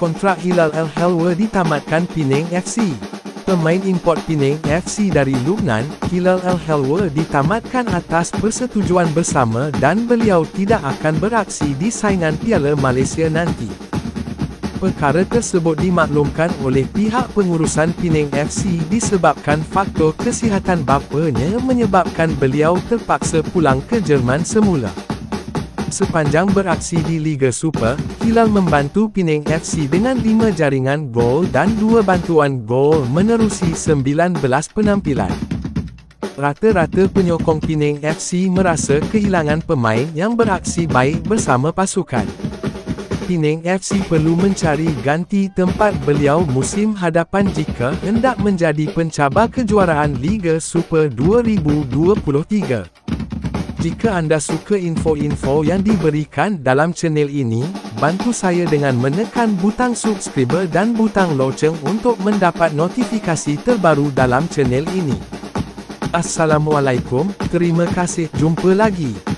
kontrak Hilal El Helwa ditamatkan Penang FC. Pemain import Penang FC dari Lubnan, Hilal El Helwa ditamatkan atas persetujuan bersama dan beliau tidak akan beraksi di saingan Piala Malaysia nanti. Perkara tersebut dimaklumkan oleh pihak pengurusan Penang FC disebabkan faktor kesihatan bapanya menyebabkan beliau terpaksa pulang ke Jerman semula. Sepanjang beraksi di Liga Super, Hilal membantu Penang FC dengan 5 jaringan gol dan 2 bantuan gol menerusi 19 penampilan. Rata-rata penyokong Penang FC merasa kehilangan pemain yang beraksi baik bersama pasukan. Penang FC perlu mencari ganti tempat beliau musim hadapan jika hendak menjadi pencabar kejuaraan Liga Super 2023. Jika anda suka info-info yang diberikan dalam channel ini, bantu saya dengan menekan butang subscribe dan butang loceng untuk mendapat notifikasi terbaru dalam channel ini. Assalamualaikum, terima kasih, jumpa lagi.